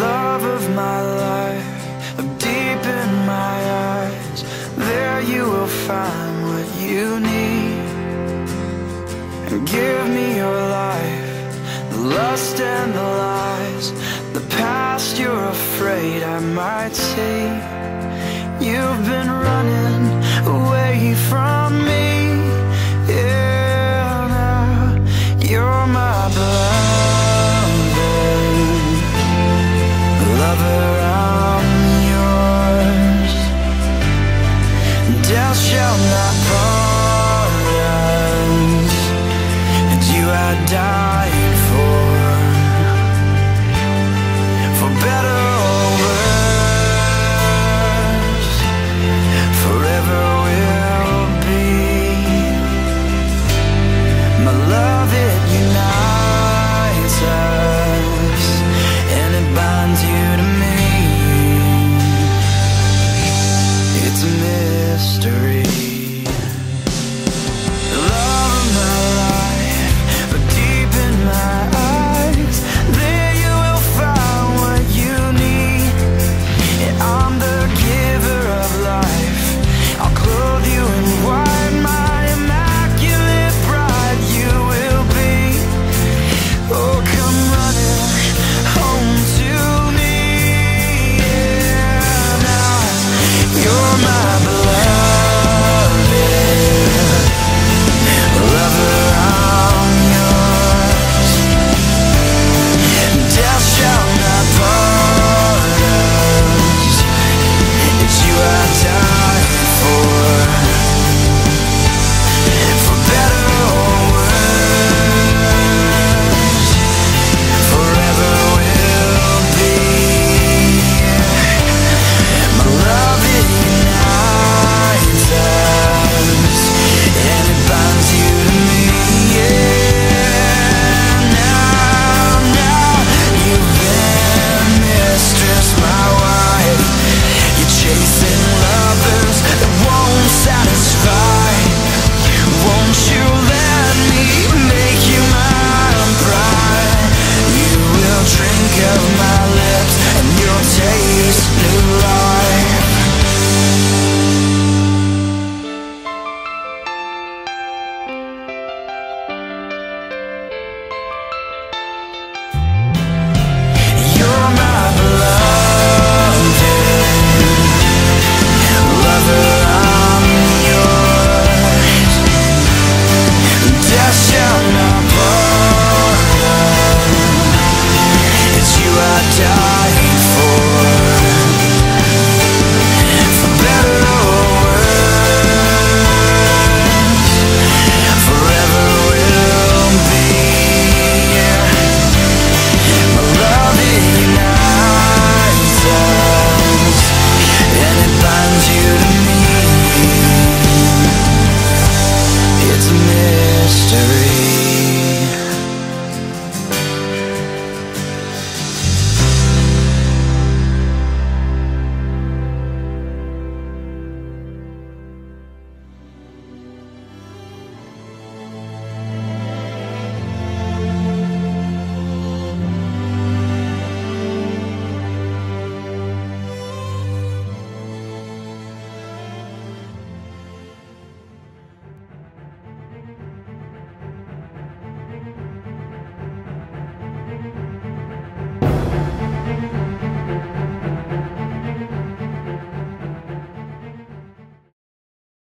of my life, deep in my eyes. There you will find what you need. And give me your life, the lust and the lies, the past you're afraid I might see. You've been running away from me. down my far runs, and you are down.